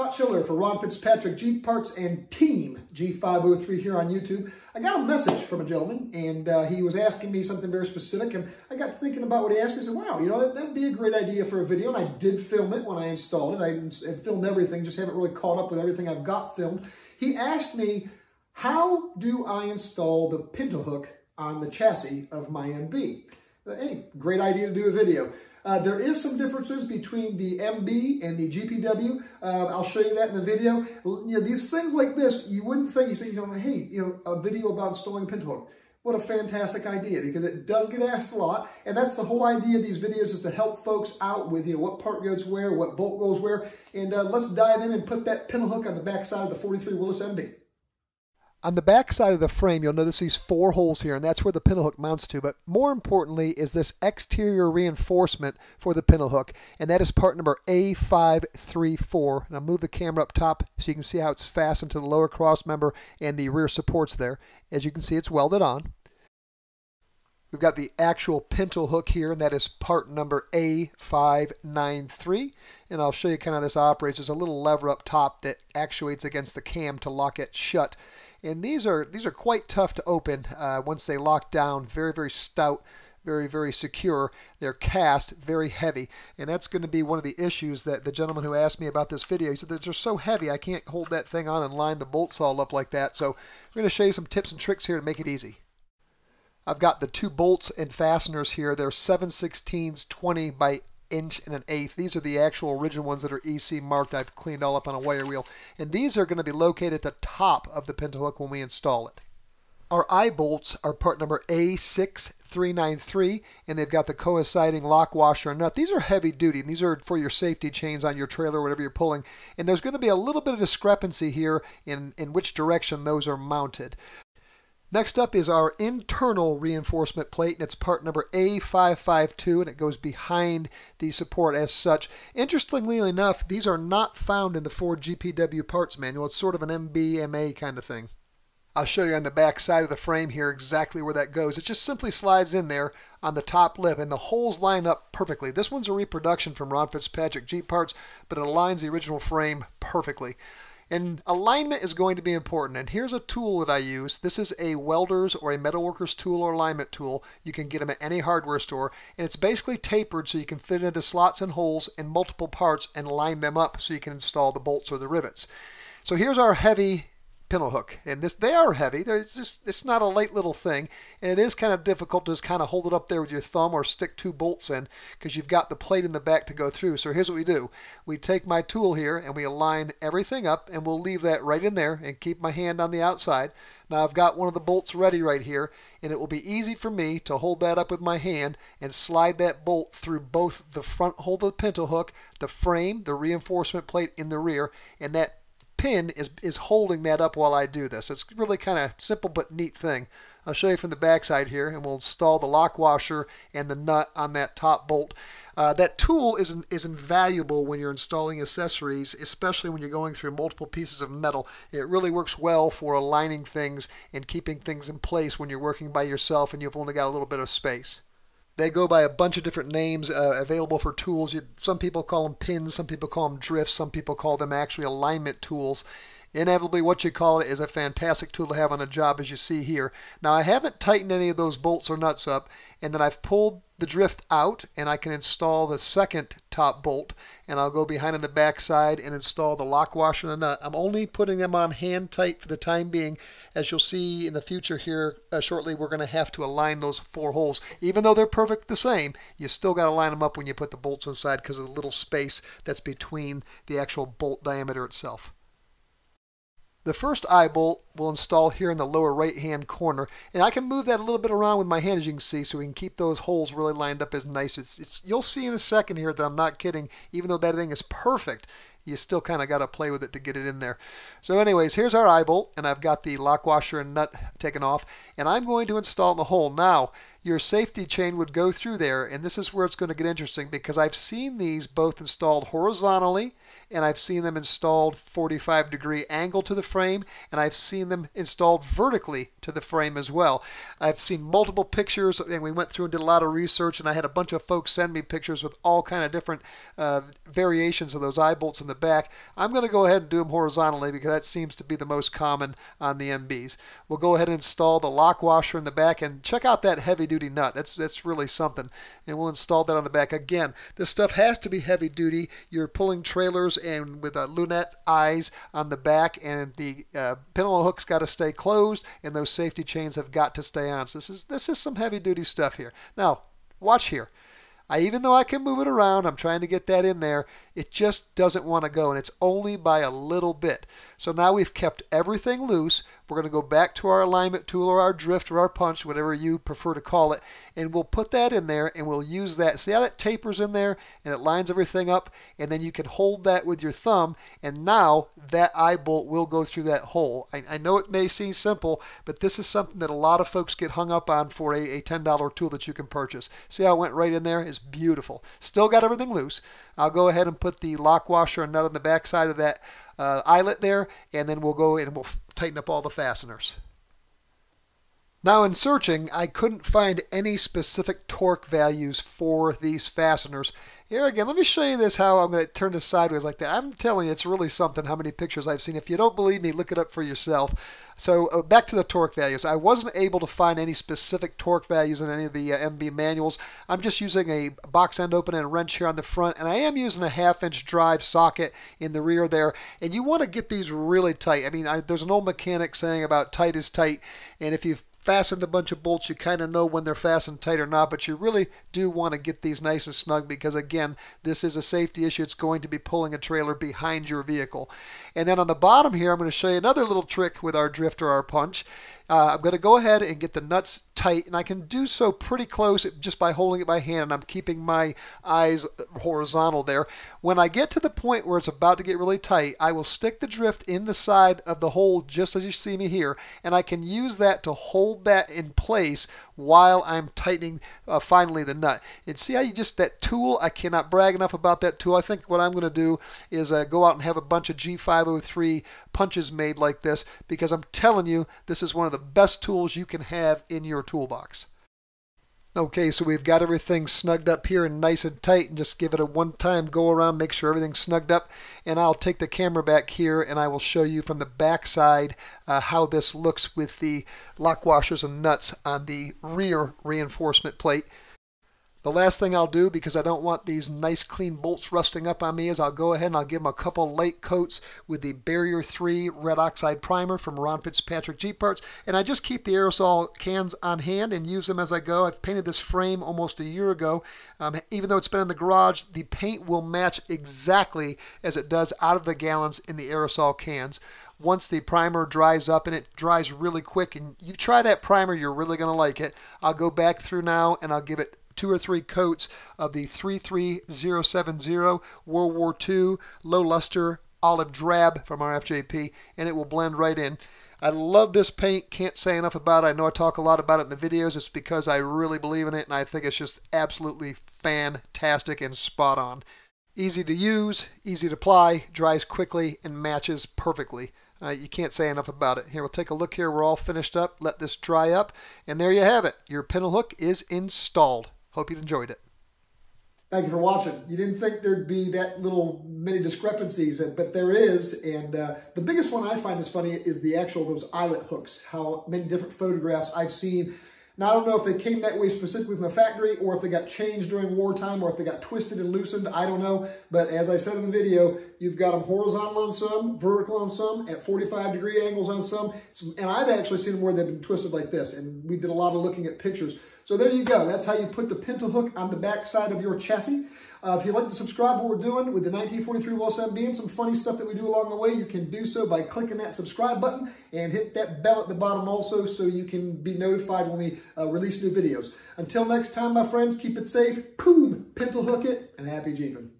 Scott Schiller for Ron Fitzpatrick Jeep Parts and Team G503 here on YouTube. I got a message from a gentleman and uh, he was asking me something very specific and I got thinking about what he asked me. I said, wow, you know, that, would be a great idea for a video. And I did film it when I installed it. I, filmed everything, just haven't really caught up with everything I've got filmed. He asked me, how do I install the pintle hook on the chassis of my MB? Hey, great idea to do a video. Uh, there is some differences between the MB and the GPW. Uh, I'll show you that in the video. You know, these things like this, you wouldn't think, you say, you know, hey, you know, a video about installing pintle hook. What a fantastic idea because it does get asked a lot. And that's the whole idea of these videos is to help folks out with, you know, what part goes where, what bolt goes where. And uh, let's dive in and put that pintle hook on the back side of the 43 Willys MB. On the back side of the frame, you'll notice these four holes here, and that's where the pintle hook mounts to. But more importantly is this exterior reinforcement for the pintle hook, and that is part number A534. And I'll move the camera up top so you can see how it's fastened to the lower cross member and the rear supports there. As you can see, it's welded on. We've got the actual pintle hook here, and that is part number A593. And I'll show you kind of how this operates. There's a little lever up top that actuates against the cam to lock it shut. And these are these are quite tough to open uh, once they lock down. Very very stout, very very secure. They're cast, very heavy, and that's going to be one of the issues that the gentleman who asked me about this video. He said they're so heavy I can't hold that thing on and line the bolts all up like that. So I'm going to show you some tips and tricks here to make it easy. I've got the two bolts and fasteners here. They're 7 16ths 20 by inch and an eighth. These are the actual original ones that are EC marked. I've cleaned all up on a wire wheel. And these are going to be located at the top of the pintle hook when we install it. Our eye bolts are part number A6393 and they've got the coinciding lock washer and nut. These are heavy duty and these are for your safety chains on your trailer, whatever you're pulling. And there's going to be a little bit of discrepancy here in, in which direction those are mounted. Next up is our internal reinforcement plate, and it's part number A552, and it goes behind the support as such. Interestingly enough, these are not found in the Ford GPW parts manual. It's sort of an MBMA kind of thing. I'll show you on the back side of the frame here exactly where that goes. It just simply slides in there on the top lip, and the holes line up perfectly. This one's a reproduction from Ron Fitzpatrick Jeep parts, but it aligns the original frame perfectly. And alignment is going to be important. And here's a tool that I use. This is a welder's or a metalworker's tool or alignment tool. You can get them at any hardware store. And it's basically tapered so you can fit it into slots and holes in multiple parts and line them up so you can install the bolts or the rivets. So here's our heavy pintle hook. And this they are heavy. They're just it's not a light little thing, and it is kind of difficult to just kind of hold it up there with your thumb or stick two bolts in because you've got the plate in the back to go through. So here's what we do: we take my tool here and we align everything up, and we'll leave that right in there and keep my hand on the outside. Now I've got one of the bolts ready right here, and it will be easy for me to hold that up with my hand and slide that bolt through both the front hole of the pintle hook, the frame, the reinforcement plate in the rear, and that pin is, is holding that up while I do this. It's really kind of simple but neat thing. I'll show you from the back side here and we'll install the lock washer and the nut on that top bolt. Uh, that tool is, is invaluable when you're installing accessories, especially when you're going through multiple pieces of metal. It really works well for aligning things and keeping things in place when you're working by yourself and you've only got a little bit of space. They go by a bunch of different names uh, available for tools. You, some people call them pins, some people call them drifts, some people call them actually alignment tools. Inevitably, what you call it is a fantastic tool to have on a job, as you see here. Now, I haven't tightened any of those bolts or nuts up, and then I've pulled the drift out and I can install the second top bolt and I'll go behind on the back side and install the lock washer and the nut. I'm only putting them on hand tight for the time being. As you'll see in the future here uh, shortly, we're going to have to align those four holes. Even though they're perfect the same, you still got to line them up when you put the bolts inside because of the little space that's between the actual bolt diameter itself. The first eye bolt will install here in the lower right hand corner and I can move that a little bit around with my hand as you can see so we can keep those holes really lined up as nice. It's, it's You'll see in a second here that I'm not kidding even though that thing is perfect you still kind of got to play with it to get it in there. So anyways, here's our eye bolt, and I've got the lock washer and nut taken off, and I'm going to install the hole. Now, your safety chain would go through there, and this is where it's going to get interesting because I've seen these both installed horizontally and I've seen them installed 45 degree angle to the frame, and I've seen them installed vertically to the frame as well. I've seen multiple pictures, and we went through and did a lot of research, and I had a bunch of folks send me pictures with all kind of different uh, variations of those eye bolts in the back. I'm going to go ahead and do them horizontally because that seems to be the most common on the MBs. We'll go ahead and install the lock washer in the back, and check out that heavy duty nut. That's that's really something, and we'll install that on the back. Again, this stuff has to be heavy duty. You're pulling trailers and with a lunette eyes on the back, and the uh, pintle hook's got to stay closed, and those safety chains have got to stay on. So this is this is some heavy duty stuff here. Now, watch here. I, even though I can move it around, I'm trying to get that in there, it just doesn't want to go, and it's only by a little bit. So now we've kept everything loose. We're going to go back to our alignment tool or our drift or our punch, whatever you prefer to call it, and we'll put that in there and we'll use that. See how that tapers in there and it lines everything up, and then you can hold that with your thumb, and now that eye bolt will go through that hole. I, I know it may seem simple, but this is something that a lot of folks get hung up on for a, a $10 tool that you can purchase. See how it went right in there? It's beautiful. Still got everything loose. I'll go ahead and put the lock washer and nut on the back side of that uh, eyelet there, and then we'll go and we'll tighten up all the fasteners. Now in searching, I couldn't find any specific torque values for these fasteners. Here again, let me show you this how I'm going to turn this sideways like that. I'm telling you, it's really something how many pictures I've seen. If you don't believe me, look it up for yourself. So uh, back to the torque values. I wasn't able to find any specific torque values in any of the uh, MB manuals. I'm just using a box end open and wrench here on the front, and I am using a half inch drive socket in the rear there. And you want to get these really tight. I mean, I, there's an old mechanic saying about tight is tight, and if you've fastened a bunch of bolts, you kind of know when they're fastened tight or not, but you really do want to get these nice and snug because, again, this is a safety issue. It's going to be pulling a trailer behind your vehicle. And then on the bottom here, I'm going to show you another little trick with our drift or our punch. Uh, I'm going to go ahead and get the nuts tight, and I can do so pretty close just by holding it by hand, and I'm keeping my eyes horizontal there. When I get to the point where it's about to get really tight, I will stick the drift in the side of the hole just as you see me here, and I can use that to hold that in place while I'm tightening uh, finally the nut. And see how you just, that tool, I cannot brag enough about that tool. I think what I'm going to do is uh, go out and have a bunch of G503 punches made like this because I'm telling you, this is one of the best tools you can have in your toolbox. Okay, so we've got everything snugged up here and nice and tight and just give it a one-time go around, make sure everything's snugged up. And I'll take the camera back here and I will show you from the back side uh, how this looks with the lock washers and nuts on the rear reinforcement plate. The last thing I'll do, because I don't want these nice clean bolts rusting up on me, is I'll go ahead and I'll give them a couple light coats with the Barrier 3 Red Oxide Primer from Ron Fitzpatrick Jeep Parts. And I just keep the aerosol cans on hand and use them as I go. I've painted this frame almost a year ago. Um, even though it's been in the garage, the paint will match exactly as it does out of the gallons in the aerosol cans once the primer dries up and it dries really quick and you try that primer you're really going to like it I'll go back through now and I'll give it two or three coats of the 33070 World War II low luster olive drab from RFJP, and it will blend right in. I love this paint. Can't say enough about it. I know I talk a lot about it in the videos. It's because I really believe in it, and I think it's just absolutely fantastic and spot on. Easy to use, easy to apply, dries quickly, and matches perfectly. Uh, you can't say enough about it. Here, we'll take a look here. We're all finished up. Let this dry up, and there you have it. Your pintle hook is installed. Hope you enjoyed it. Thank you for watching. You didn't think there'd be that little many discrepancies, but there is. And uh, the biggest one I find is funny is the actual, those eyelet hooks, how many different photographs I've seen. Now, I don't know if they came that way specifically from the factory or if they got changed during wartime or if they got twisted and loosened. I don't know. But as I said in the video, you've got them horizontal on some, vertical on some, at 45 degree angles on some. And I've actually seen them where they've been twisted like this. And we did a lot of looking at pictures. So there you go. That's how you put the pintle hook on the back side of your chassis. Uh, if you'd like to subscribe what we're doing with the 1943 Willys MB and some funny stuff that we do along the way, you can do so by clicking that subscribe button and hit that bell at the bottom also so you can be notified when we uh, release new videos. Until next time, my friends, keep it safe, boom, pintle hook it, and happy jeeping.